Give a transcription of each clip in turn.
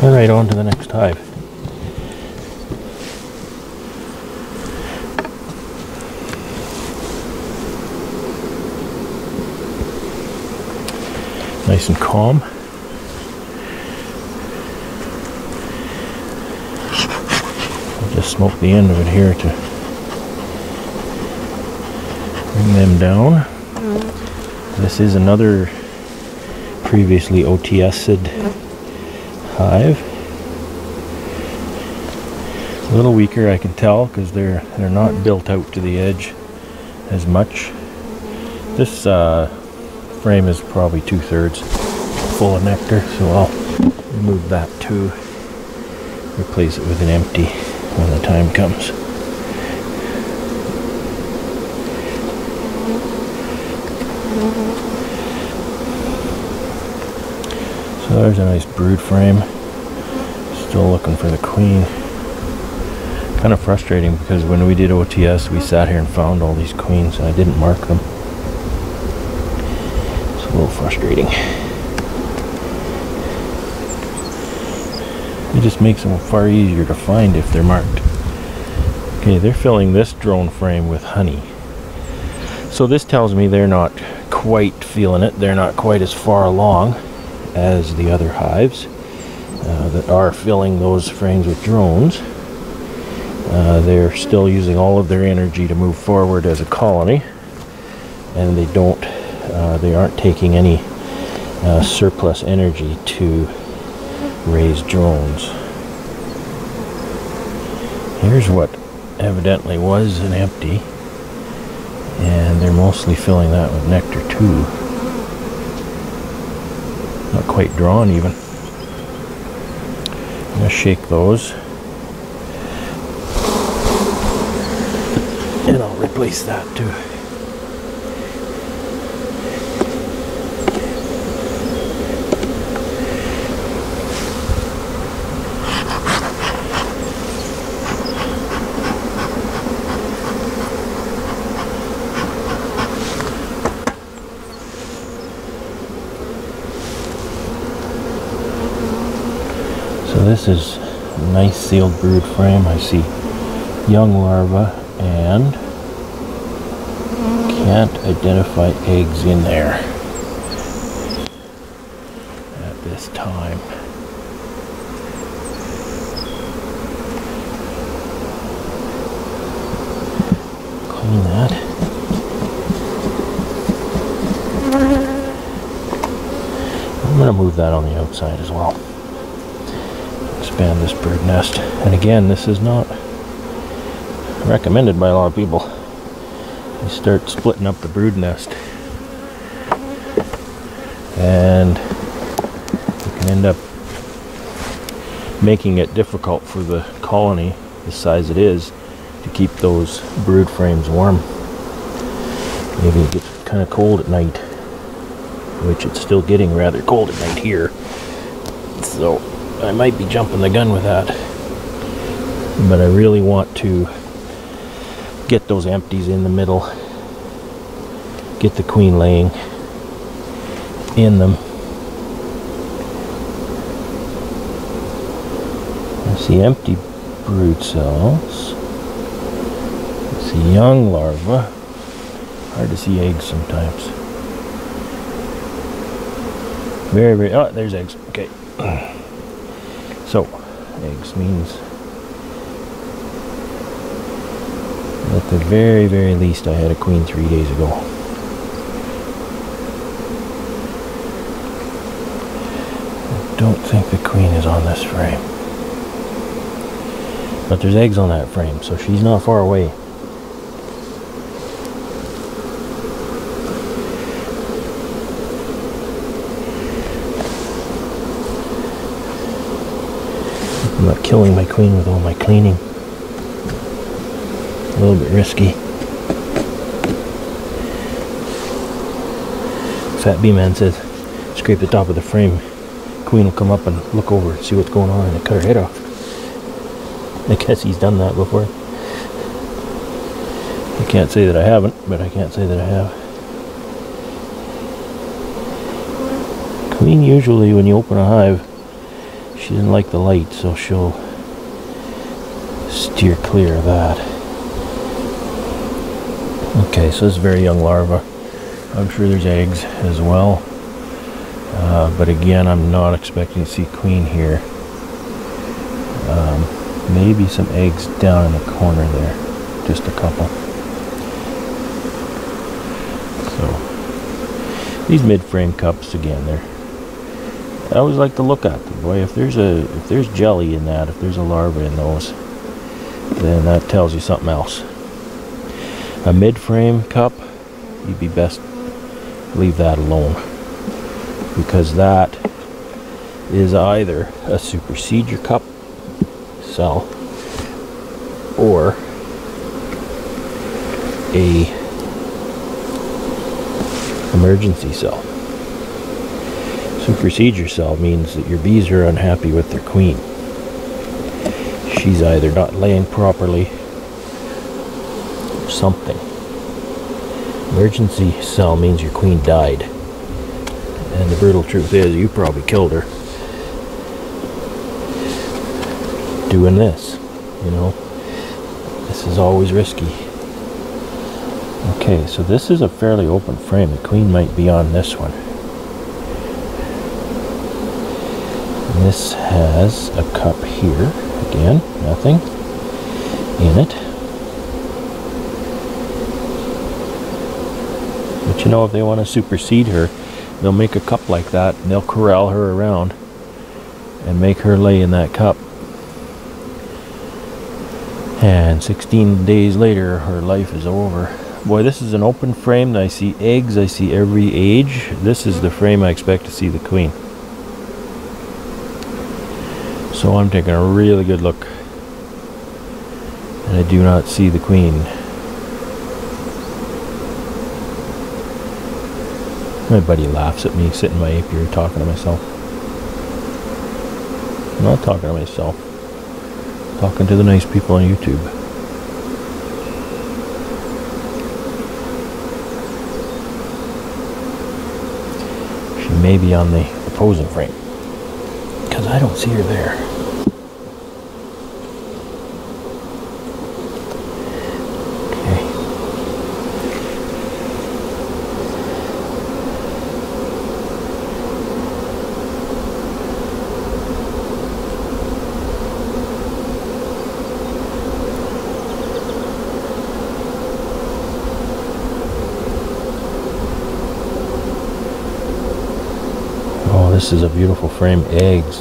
All right, on to the next hive. Nice and calm. I'll just smoke the end of it here to bring them down. Mm. This is another previously OTS'd hive. A little weaker I can tell because they're they're not built out to the edge as much. This uh, frame is probably two-thirds full of nectar so I'll remove that too. Replace it with an empty when the time comes. So there's a nice brood frame. Still looking for the queen. Kind of frustrating because when we did OTS we sat here and found all these queens and I didn't mark them. It's a little frustrating. It just makes them far easier to find if they're marked. Okay, they're filling this drone frame with honey. So this tells me they're not quite feeling it. They're not quite as far along as the other hives uh, that are filling those frames with drones. Uh, they're still using all of their energy to move forward as a colony, and they don't, uh, they aren't taking any uh, surplus energy to raise drones. Here's what evidently was an empty, and they're mostly filling that with nectar too. Not quite drawn even. I'm going to shake those. And I'll replace that too. So this is nice sealed brood frame. I see young larvae and can't identify eggs in there at this time. Clean that. I'm going to move that on the outside as well expand this brood nest. And again, this is not recommended by a lot of people. You start splitting up the brood nest and you can end up making it difficult for the colony, the size it is, to keep those brood frames warm. Maybe it gets kind of cold at night, which it's still getting rather cold at night here. So I might be jumping the gun with that. But I really want to get those empties in the middle. Get the queen laying in them. I see empty brood cells. I see young larvae. Hard to see eggs sometimes. Very, very, oh, there's eggs. Okay. Eggs means at the very, very least I had a queen three days ago. I don't think the queen is on this frame. But there's eggs on that frame, so she's not far away. I'm not killing my queen with all my cleaning. A little bit risky. Fat Bee Man says, scrape the top of the frame. Queen will come up and look over and see what's going on and cut her head off. I guess he's done that before. I can't say that I haven't, but I can't say that I have. Queen usually, when you open a hive, She didn't like the light, so she'll steer clear of that. Okay, so this is very young larva. I'm sure there's eggs as well. Uh, but again, I'm not expecting to see queen here. Um, maybe some eggs down in the corner there. Just a couple. So, these mid-frame cups, again, they're I always like to look at them. Boy, if there's a if there's jelly in that, if there's a larva in those, then that tells you something else. A mid-frame cup, you'd be best leave that alone because that is either a supersedure cup cell or a emergency cell. Supersedure cell means that your bees are unhappy with their queen. She's either not laying properly or something. Emergency cell means your queen died. And the brutal truth is, you probably killed her. Doing this, you know. This is always risky. Okay, so this is a fairly open frame. The queen might be on this one. This has a cup here. Again, nothing in it. But you know, if they want to supersede her, they'll make a cup like that and they'll corral her around and make her lay in that cup. And 16 days later, her life is over. Boy, this is an open frame. I see eggs. I see every age. This is the frame I expect to see the queen. So I'm taking a really good look. And I do not see the queen. My buddy laughs at me sitting in my apiary talking to myself. I'm not talking to myself. I'm talking to the nice people on YouTube. She may be on the opposing frame. Because I don't see her there. This is a beautiful frame. Eggs,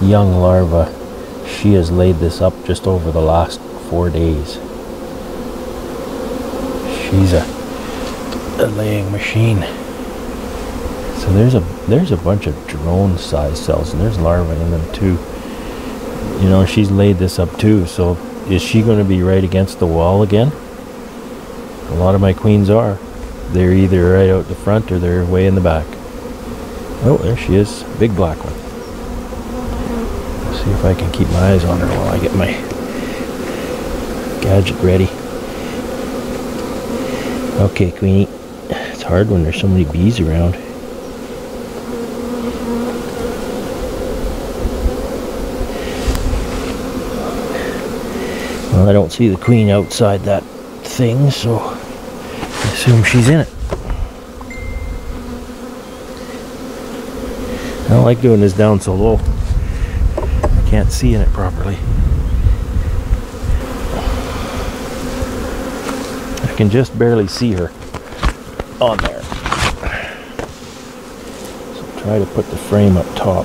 young larva. She has laid this up just over the last four days. She's a, a laying machine. So there's a there's a bunch of drone size cells and there's larvae in them too. You know, she's laid this up too. So is she going to be right against the wall again? A lot of my queens are. They're either right out the front or they're way in the back. Oh, there she is. Big black one. Let's see if I can keep my eyes on her while I get my gadget ready. Okay, Queenie. It's hard when there's so many bees around. Well, I don't see the queen outside that thing, so I assume she's in it. I don't like doing this down so low. I can't see in it properly. I can just barely see her on there. So try to put the frame up top.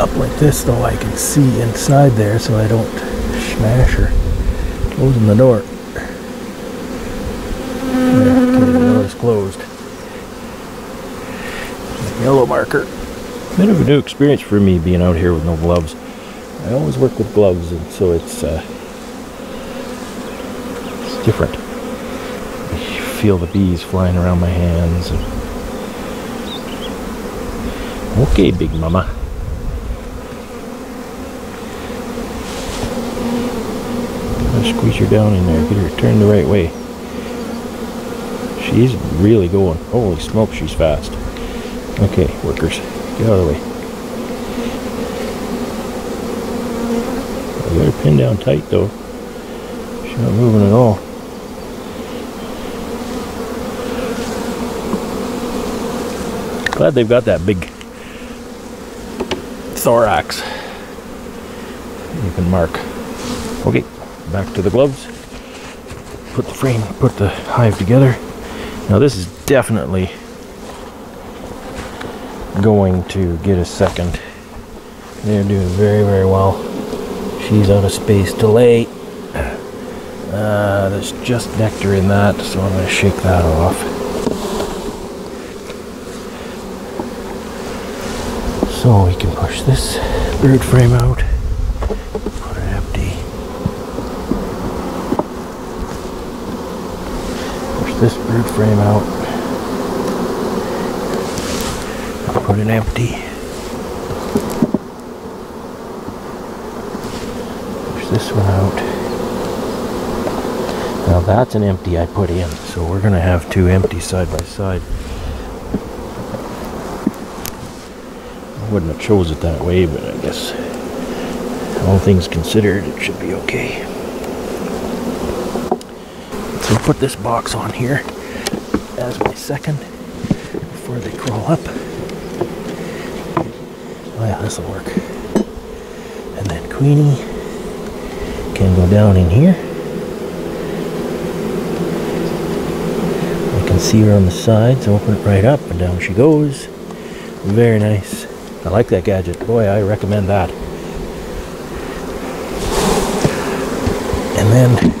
Up like this though I can see inside there so I don't smash her. Closing the door. Yeah, okay, the door is closed yellow marker. Bit of a new experience for me being out here with no gloves. I always work with gloves, and so it's uh, it's different. Feel the bees flying around my hands. Okay, big mama. squeeze her down in there, get her turned the right way. She's really going. Holy smoke, she's fast. Okay, workers, get out of the way. Got her pinned down tight though. She's not moving at all. Glad they've got that big thorax. You can mark. Okay, back to the gloves. Put the frame, put the hive together. Now this is definitely going to get a second. They're doing very, very well. She's out of space to lay. Uh, there's just nectar in that, so I'm going to shake that off. So we can push this brood frame out. Put it empty. Push this brood frame out. Put it empty. Push this one out. Now that's an empty I put in, so we're going to have two empty side by side. I wouldn't have chose it that way, but I guess all things considered, it should be okay. So put this box on here as my second before they crawl up. This will work. And then Queenie can go down in here. You can see her on the sides, open it right up and down she goes. Very nice. I like that gadget. Boy, I recommend that. And then